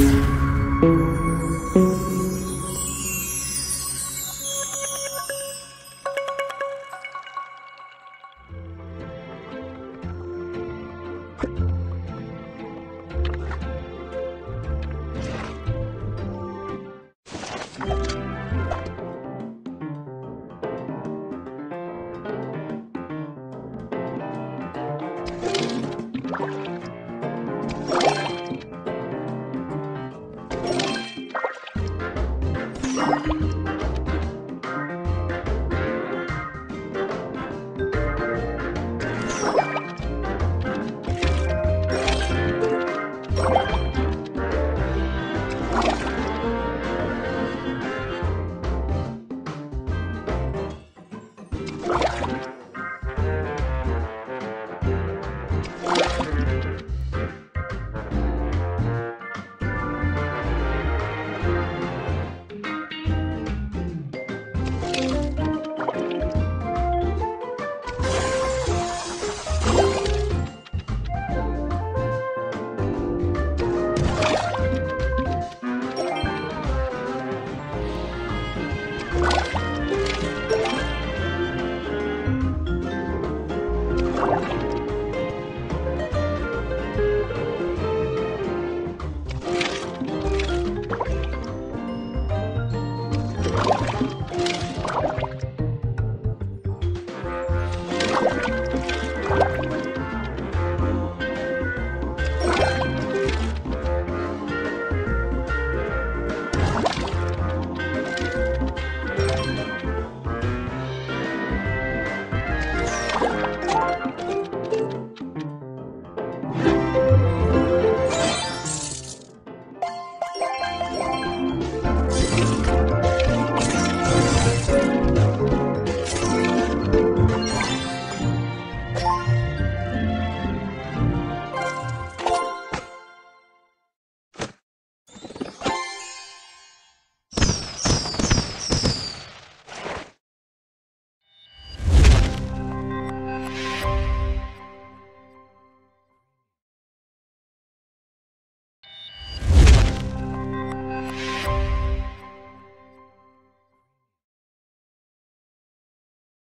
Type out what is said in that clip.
you Oh, my God.